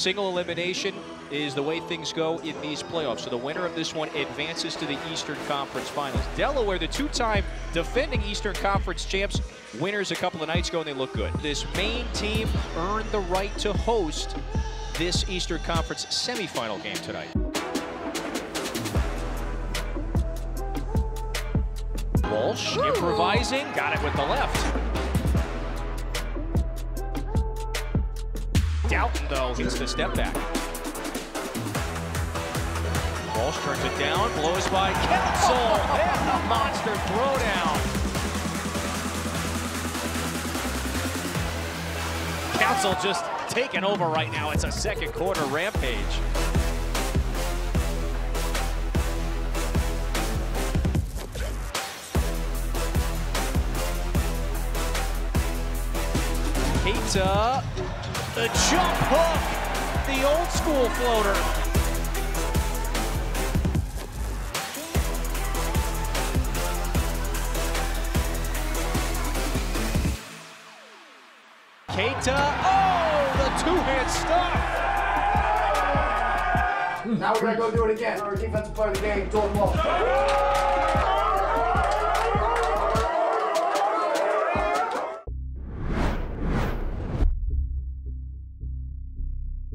Single elimination is the way things go in these playoffs. So the winner of this one advances to the Eastern Conference Finals. Delaware, the two-time defending Eastern Conference champs, winners a couple of nights ago, and they look good. This Maine team earned the right to host this Eastern Conference semifinal game tonight. Walsh improvising, got it with the left. Doughton, though, hits the step back. Walsh turns it down, blows by Council, and the monster throwdown. Council just taking over right now. It's a second quarter rampage. Queta, the jump hook, the old school floater. Queta, oh, the two-hand stuff. Hmm. Now we're gonna go do it again. Our defensive player of the game, Jordan Walsh.